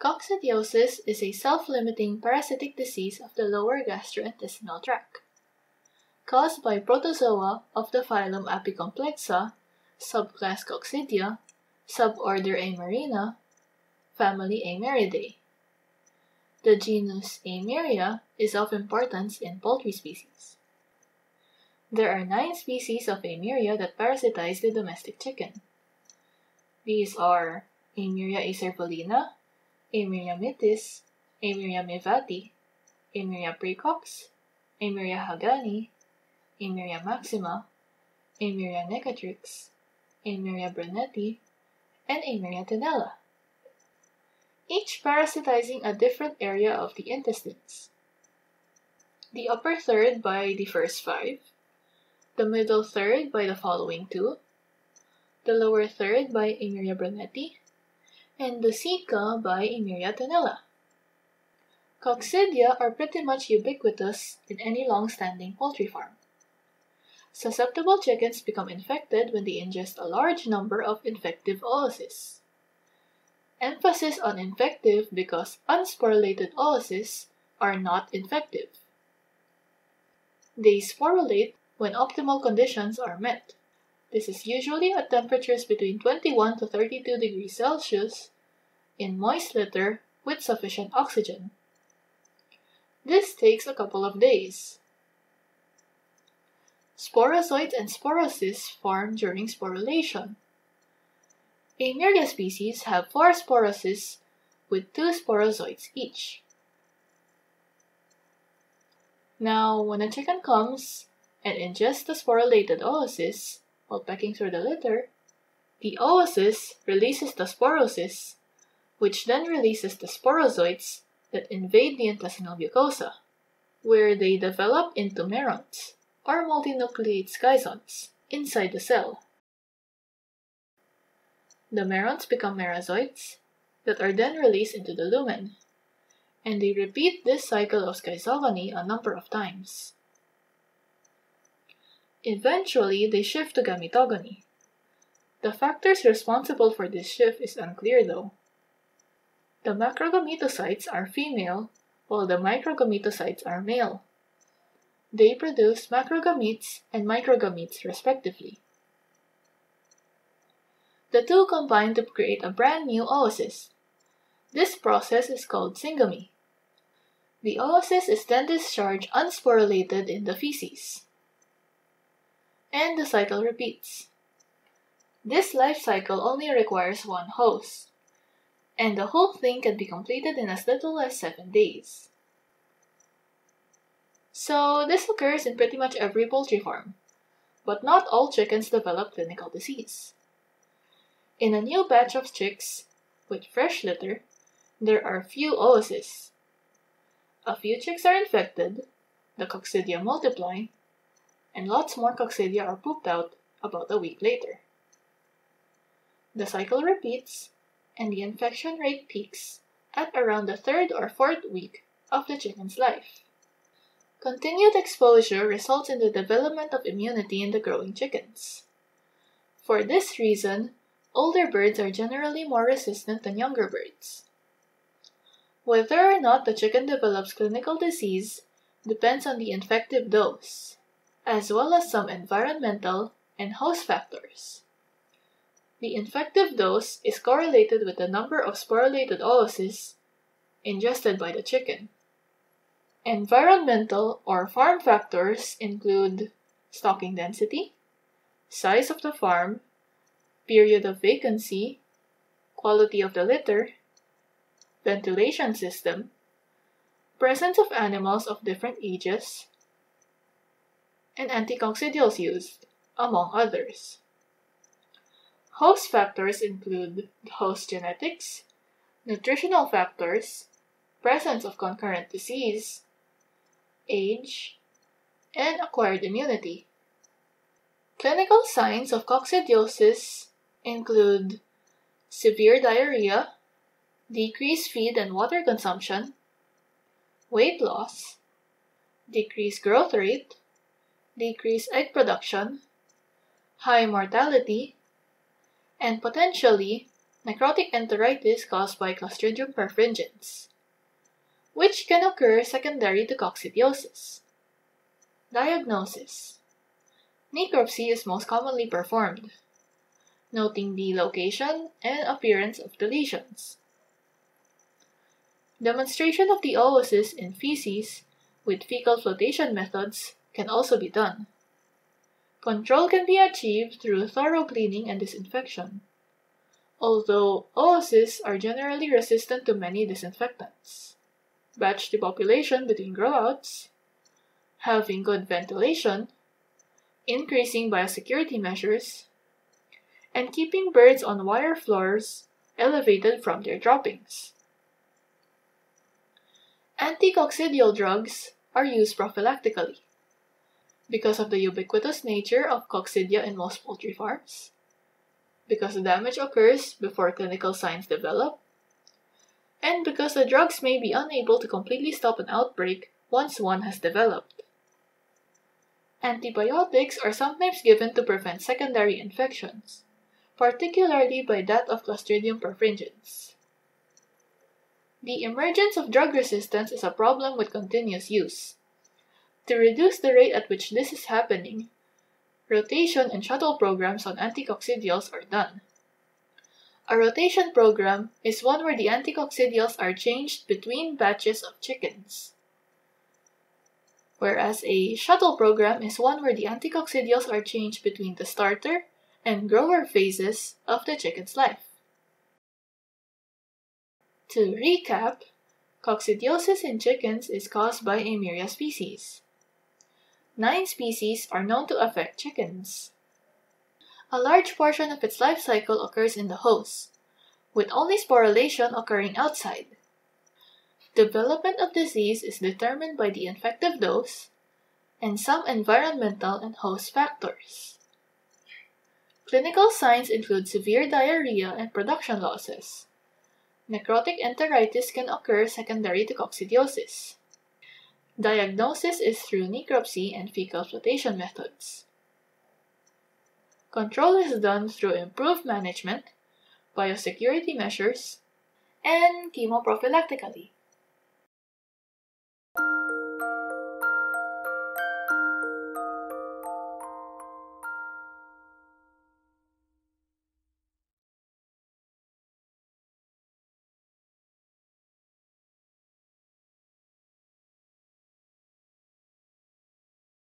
Coccidiosis is a self-limiting parasitic disease of the lower gastrointestinal tract, caused by protozoa of the phylum Apicomplexa, subclass Coccidia, suborder Eimerina, family Eimeriidae. The genus Eimeria is of importance in poultry species. There are nine species of Eimeria that parasitize the domestic chicken. These are Eimeria acervulina, Eimeria mitis, Eimeria mivati, Eimeria praecox, Eimeria hagani, Eimeria maxima, Eimeria necatrix, Eimeria brunetti, and Eimeria tenella, each parasitizing a different area of the intestines. The upper third by the first five, the middle third by the following two, the lower third by Eimeria brunetti, and the ceca by Eimeria tenella. Coccidia are pretty much ubiquitous in any long-standing poultry farm. Susceptible chickens become infected when they ingest a large number of infective oocysts. Emphasis on infective because unsporulated oocysts are not infective. They sporulate when optimal conditions are met. This is usually at temperatures between 21 to 32 degrees Celsius in moist litter with sufficient oxygen. This takes a couple of days. Sporozoites and sporocysts form during sporulation. Eimeria species have four sporocysts with two sporozoites each. Now, when a chicken comes and ingests the sporulated oocysts, while pecking through the litter, the oocyst releases the sporocysts, which then releases the sporozoites that invade the intestinal mucosa, where they develop into merons, or multinucleate schizonts, inside the cell. The merons become merozoites that are then released into the lumen, and they repeat this cycle of schizogony a number of times. Eventually, they shift to gametogony. The factors responsible for this shift is unclear though. The macrogametocytes are female, while the microgametocytes are male. They produce macrogametes and microgametes respectively. The two combine to create a brand new oocyst. This process is called syngamy. The oocyst is then discharged unsporulated in the feces and the cycle repeats. This life cycle only requires one host, and the whole thing can be completed in as little as 7 days. So, this occurs in pretty much every poultry farm, but not all chickens develop clinical disease. In a new batch of chicks with fresh litter, there are few oocysts. A few chicks are infected, the coccidia multiply, and lots more coccidia are pooped out about a week later. The cycle repeats, and the infection rate peaks at around the third or fourth week of the chicken's life. Continued exposure results in the development of immunity in the growing chickens. For this reason, older birds are generally more resistant than younger birds. Whether or not the chicken develops clinical disease depends on the infective dose as well as some environmental and host factors. The infective dose is correlated with the number of sporulated oocysts ingested by the chicken. Environmental or farm factors include stocking density, size of the farm, period of vacancy, quality of the litter, ventilation system, presence of animals of different ages, and anticoccidials used, among others. Host factors include host genetics, nutritional factors, presence of concurrent disease, age, and acquired immunity. Clinical signs of coccidiosis include severe diarrhea, decreased feed and water consumption, weight loss, decreased growth rate, decreased egg production, high mortality, and potentially necrotic enteritis caused by Clostridium perfringens, which can occur secondary to coccidiosis. Diagnosis Necropsy is most commonly performed, noting the location and appearance of the lesions. Demonstration of the oocyst in feces with fecal flotation methods can also be done. Control can be achieved through thorough cleaning and disinfection, although oocysts are generally resistant to many disinfectants. Batch depopulation between growouts, having good ventilation, increasing biosecurity measures, and keeping birds on wire floors elevated from their droppings. Anticoccidial drugs are used prophylactically because of the ubiquitous nature of coccidia in most poultry farms, because the damage occurs before clinical signs develop, and because the drugs may be unable to completely stop an outbreak once one has developed. Antibiotics are sometimes given to prevent secondary infections, particularly by that of Clostridium perfringens. The emergence of drug resistance is a problem with continuous use. To reduce the rate at which this is happening, rotation and shuttle programs on anticoccidials are done. A rotation program is one where the anticoccidials are changed between batches of chickens whereas a shuttle program is one where the anticoccidials are changed between the starter and grower phases of the chicken's life. To recap, coccidiosis in chickens is caused by Eimeria species. Nine species are known to affect chickens. A large portion of its life cycle occurs in the host, with only sporulation occurring outside. Development of disease is determined by the infective dose and some environmental and host factors. Clinical signs include severe diarrhea and production losses. Necrotic enteritis can occur secondary to coccidiosis. Diagnosis is through necropsy and fecal flotation methods. Control is done through improved management, biosecurity measures, and chemoprophylactically.